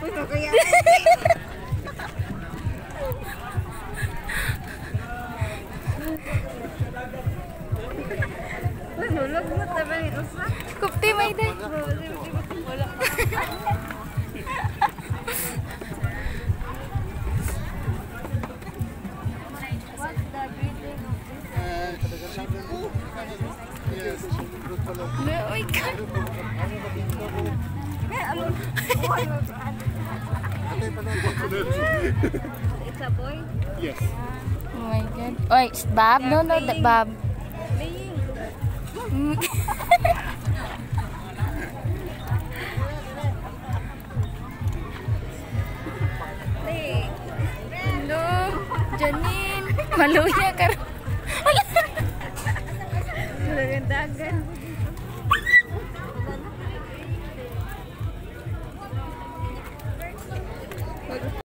puno kaya. Nulog mo tabi ni. Kupti may day. Wala. What's the Yes. It's a boy. Yes. Oh my God. Oy, Bob? No, no, the Bob. Playing. Mm. Play. Hello, Janine. Maluya ka. Dagan-dagan.